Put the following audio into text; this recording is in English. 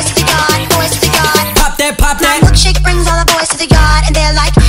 boys to the yard, boys to the yard. Pop that, pop that. My milkshake brings all the boys to the yard, and they're like.